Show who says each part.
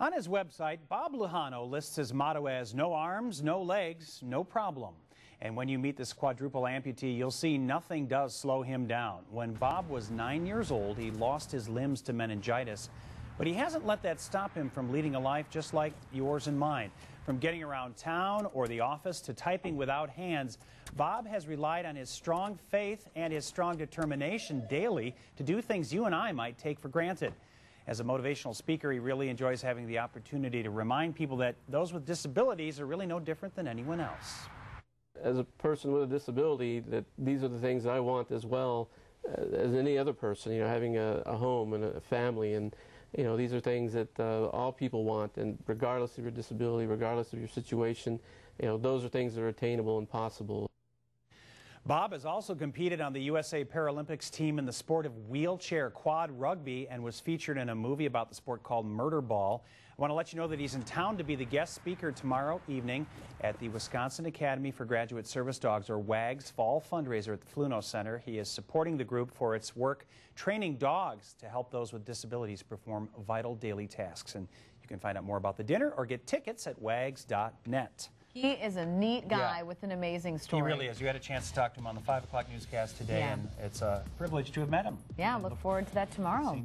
Speaker 1: On his website, Bob Lujano lists his motto as no arms, no legs, no problem. And when you meet this quadruple amputee, you'll see nothing does slow him down. When Bob was nine years old, he lost his limbs to meningitis. But he hasn't let that stop him from leading a life just like yours and mine. From getting around town or the office to typing without hands, Bob has relied on his strong faith and his strong determination daily to do things you and I might take for granted. As a motivational speaker, he really enjoys having the opportunity to remind people that those with disabilities are really no different than anyone else.
Speaker 2: As a person with a disability, that these are the things I want as well uh, as any other person, you know, having a, a home and a family and you know, these are things that uh, all people want, and regardless of your disability, regardless of your situation, you know, those are things that are attainable and possible.
Speaker 1: Bob has also competed on the USA Paralympics team in the sport of wheelchair quad rugby and was featured in a movie about the sport called Murderball. I want to let you know that he's in town to be the guest speaker tomorrow evening at the Wisconsin Academy for Graduate Service Dogs, or WAGS, fall fundraiser at the Fluno Center. He is supporting the group for its work training dogs to help those with disabilities perform vital daily tasks. And you can find out more about the dinner or get tickets at wags.net.
Speaker 3: He is a neat guy yeah. with an amazing story.
Speaker 1: He really is. You had a chance to talk to him on the 5 o'clock newscast today, yeah. and it's a privilege to have met him.
Speaker 3: Yeah, look, look forward to that tomorrow.